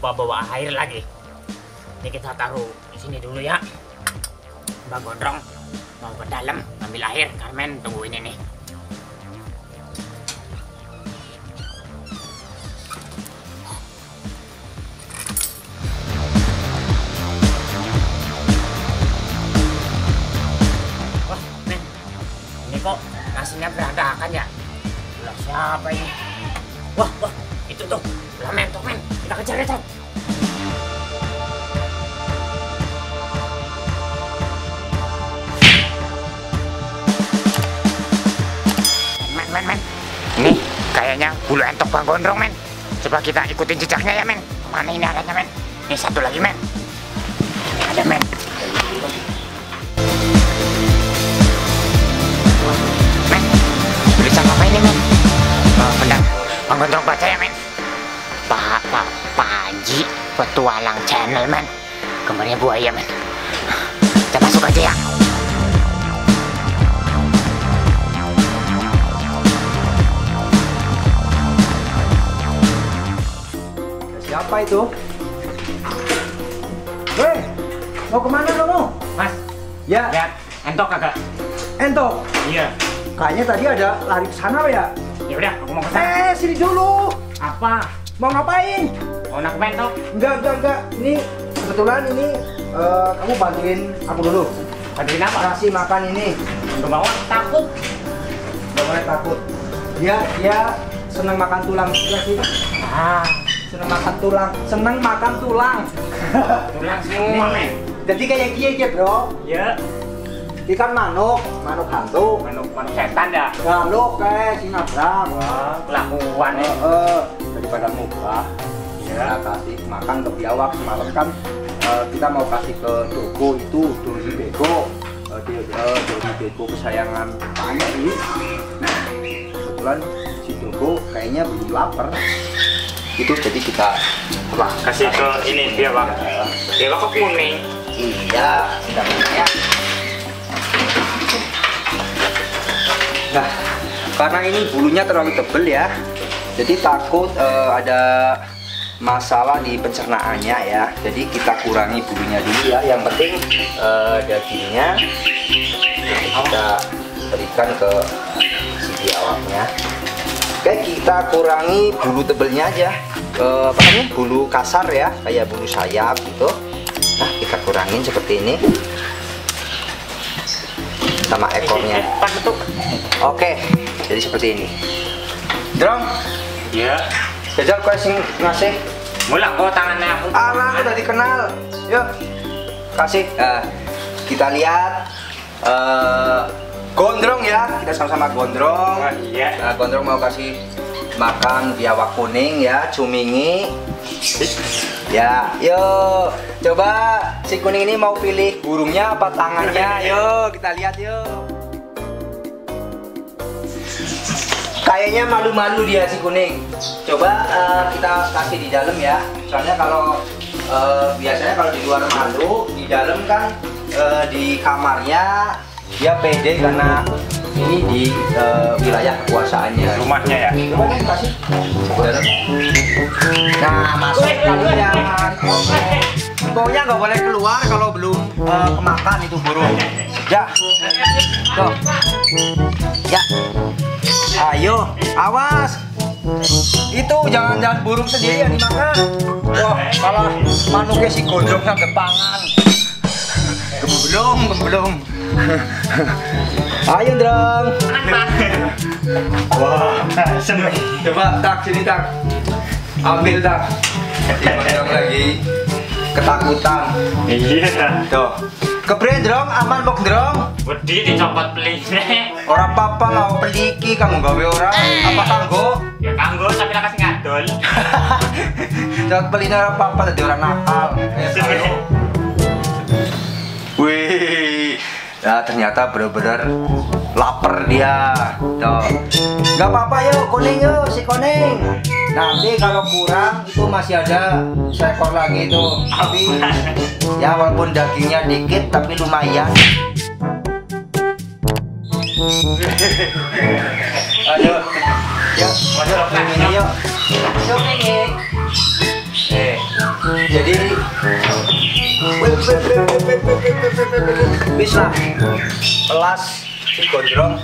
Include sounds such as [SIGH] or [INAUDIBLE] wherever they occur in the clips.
lupa bawa air lagi. Ini kita taruh di sini dulu ya. Bang Gondrong mau ke dalam ambil air. Carmen tungguin ini. Wah, men. Ini kok nasinya berantakan ya? Lah siapa ini? Wah, wah, itu tuh. Lah mentok, men. Kita kejar ya, Tom. Men, men, men. Ini kayaknya bulu entok Bang Gondrong, men. Coba kita ikutin jejaknya ya, men. Mana ini adanya, men? Ini satu lagi, men. Ini ada, men. Men, tulisan apa ini, men? Oh, benar. Bang Gondrong baca ya, men. Pak, Haji, petualang channel, men. Gambarnya buaya, men. Kita masuk aja ya. Siapa itu? Hei, mau ke mana kamu? Mas, Ya, lihat entok kagak? entok. Iya. Kayaknya tadi ada lari ke sana ya. Ya udah, aku mau ke sana. Eh, sini dulu. Apa? Mau ngapain? Mau nak mentok? Enggak, enggak, enggak. Ini kebetulan ini eh, kamu bantuin aku dulu. Bantuin apa? Kasih makan ini. Ke bawah takut. Gak boleh takut. Dia dia senang makan tulang juga sih. Ah, Senang makan tulang. Senang makan tulang. tulang semua, men. Jadi kayak ya bro. Ya, Ikan manuk, manuk hantu. manuk manuk setan dah. Galuk kayak sinabrak. Wah, kelakuan Eh, ya. eh, daripada mubah Ya. kita kasih makan ke biawak semalam kan eh, kita mau kasih ke Dogo itu Dodi Bego Eh, di, eh, Bego kesayangan banyak ini nah kebetulan si Dogo kayaknya belum lapar itu jadi kita kasih ke ini dia, Bang. Dia kok kuning. iya sudah ya nah karena ini bulunya terlalu tebel ya jadi takut eh, ada masalah di pencernaannya ya. Jadi kita kurangi bulunya dulu ya. Yang penting eh, dagingnya kita berikan ke si biawaknya. Oke kita kurangi bulu tebelnya aja Eh, apa namanya bulu kasar ya kayak bulu sayap gitu. Nah kita kurangin seperti ini sama ekornya tuh. oke jadi seperti ini Drong Ya. jajal kau sing ngasih Mulai kok tangannya aku. Alah, udah dikenal. Yuk, kasih. Nah, kita lihat eh, gondrong ya. Kita sama-sama gondrong. Wah, iya. Nah, gondrong mau kasih makan biawak kuning ya, cumingi. Ya, yuk. Coba si kuning ini mau pilih burungnya apa tangannya? [LAUGHS] Yuk, kita lihat yuk. Kayaknya malu-malu dia si kuning. Coba eh, kita kasih di dalam ya. Soalnya kalau eh, biasanya kalau di luar malu, di dalam kan eh, di kamarnya dia pede karena ini di eh, wilayah kekuasaannya. Rumahnya ya. Nah, masuk. Oke. Pokoknya nggak boleh keluar kalau belum eh, kemakan itu burung. Ya. Tuh. Ya. Ayo, awas. Itu jangan-jangan burung sendiri yang dimakan. Wah, kalau manuknya si gondrong sampai pangan. Gemblong, gemblong. Ayo, Drong. Wah, semi. Coba tak sini tak. Ambil tak. Lagi ketakutan. Iya. Tuh. Kebre drong, aman bok drong. Wedi dicopot pelinnya. Ora apa-apa lah peliki kamu gawe ora. Apa kanggo? Ya kanggo tapi lah kasih ngadol. Jangan [LAUGHS] pelina ora apa-apa dadi orang nakal. Eh, Ya ternyata bener-bener lapar dia. Tuh. Gak apa-apa yuk kuning yuk si kuning. Nanti kalau kurang itu masih ada seekor lagi tuh. Tapi ya walaupun dagingnya dikit tapi lumayan. Ayo, yuk, masuk ini yuk. Yuk ini. Eh, jadi bisa pelas si gondrong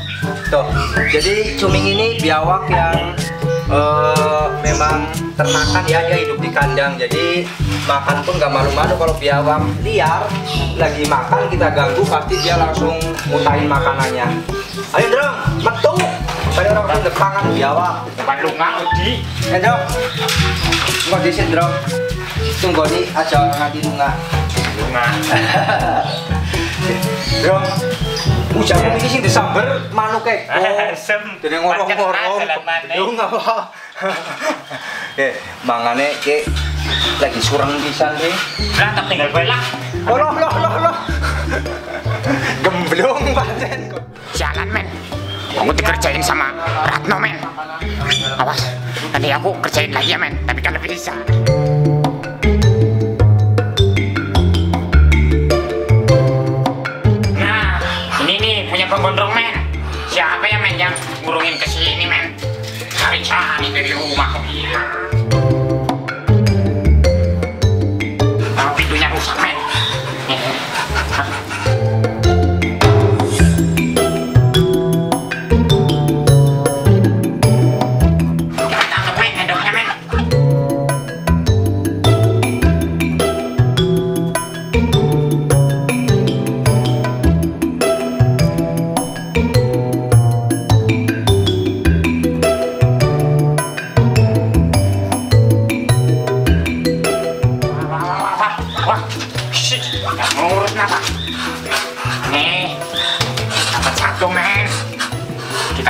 tuh jadi cuming ini biawak yang eh, memang ternakan ya dia hidup di kandang jadi makan pun gak malu-malu kalau biawak liar lagi makan kita ganggu pasti dia langsung mutahin makanannya ayo drong metu pada orang depangan biawak Depan lu nggak Udi. Eh, Dok. Engko disit, Dok. Tunggu nih aja nganti lunga. Lu nggak. [LAUGHS] Dok. Ujang iki sing disamber manuke. [LAUGHS] Sem. Dene ngorong-ngorong. Jalan mana? Yo ngapa? [LAUGHS] Eh, mangane ki lagi sureng pisan ki. Lah tak tinggal. Oh, loh, loh, loh, loh. Gemblung pancen kok. Jalan men. Aku dikerjain sama Ratno men. Awas, nanti aku kerjain lagi ya men. Tapi kalau bisa. Cari-cari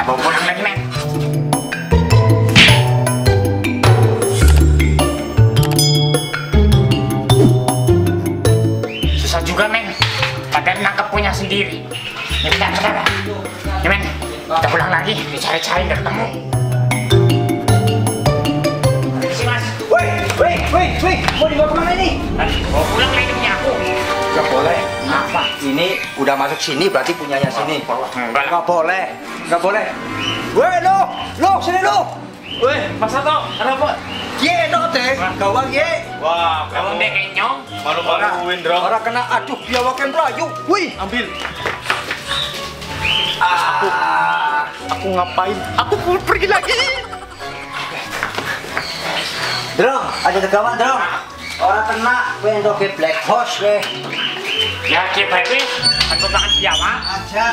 Pulang lagi men. Susah juga men. Padahal nangkep punya sendiri. Bentar, bentar. bentar. Ya men, kita pulang lagi. Dicari-cari nggak ketemu. Woi, woi, woi, woi, mau dibawa ke mana ini? Mau pulang lagi punya aku. Gak boleh. Apa? Ini udah masuk sini berarti punyanya sini. Enggak lah. Gak boleh, gak boleh. Weh lo, lo sini lo. Weh, Mas Sato, ada apa? Ye no teh, gawang ye. Wah, Kamu deh kenyong. malu-maluin, Bro. Orang kena aduh biawakan rayu. Wih, Ambil. ah, Aku ngapain? Aku mau pergi lagi. Drong, ada tegawan drong. Orang kena, ndo ke black horse weh. Ya ki bae aku makan biawak. Aja,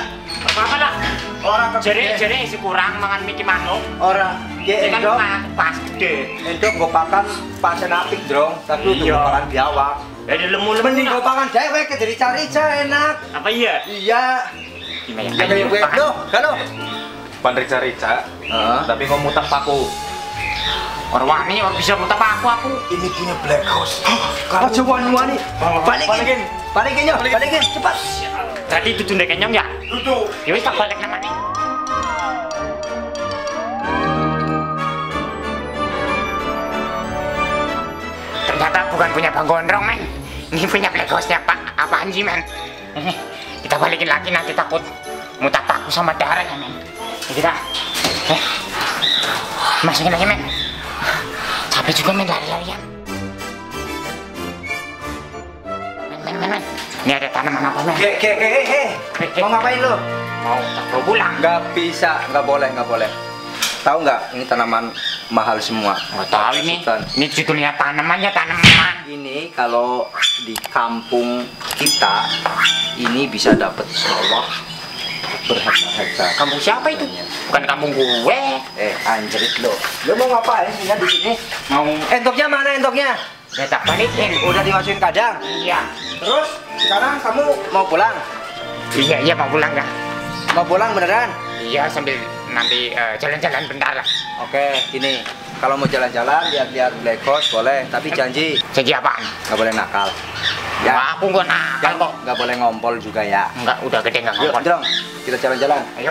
Apa lah? orang Jadi ke jadi isi kurang mangan miki manuk. orang Ini kan makan pas gede. endo gopakan pasen apik drong, tapi itu Iya. gopakan biawak. Jadi lemu-lemu. Mending nak. gopakan dewek ke jadi cari enak. Apa iya? Iya. Gimana Ya kayak gue halo. Pan rica-rica, Heeh. tapi kau mutak paku. Orang wani orang bisa muta aku aku. Ini punya black house. Kalau coba wani, balikin, Balikin. balikin yo, balikin, cepat. Tadi itu tunda kenyong ya? Duduk. Wis tak balik nama nih. Ternyata bukan punya Bang Gondrong, men. Ini punya Black Ghost-nya, Pak. Apaan sih, men? Ini, kita balikin lagi nanti takut mutak paku sama darah ya, men. Kita eh, masukin lagi, men. Capek juga, men, lari-larian. Men. Ini ada tanaman apa, men? Ke, ke, ke, he, he. Mau ngapain lo? Mau perlu pulang. Nggak bisa, nggak boleh, nggak boleh. Tahu nggak? Ini tanaman mahal semua. Nggak tahu ini. Ini judulnya tanamannya tanaman. Ini kalau di kampung kita ini bisa dapat sawah berhektar-hektar. Kampung siapa itu? Bukan kampung gue. Eh, anjrit lo. Lo mau ngapain sih di sini? Mau Entoknya mana entoknya? ya tak balikin. Udah dimasukin kadang. Iya. Terus sekarang kamu mau pulang? Iya, iya mau pulang nggak? Mau pulang beneran? Iya sambil nanti eh, jalan-jalan bentar lah. Oke, ini kalau mau jalan-jalan lihat-lihat Black Horse boleh, tapi janji Jadi apaan? nggak boleh nakal. Ya. Ya, aku nggak nakal kok. nggak boleh ngompol juga ya. Enggak, udah gede nggak Yuk, ngomong. Drong, kita jalan-jalan. Ayo.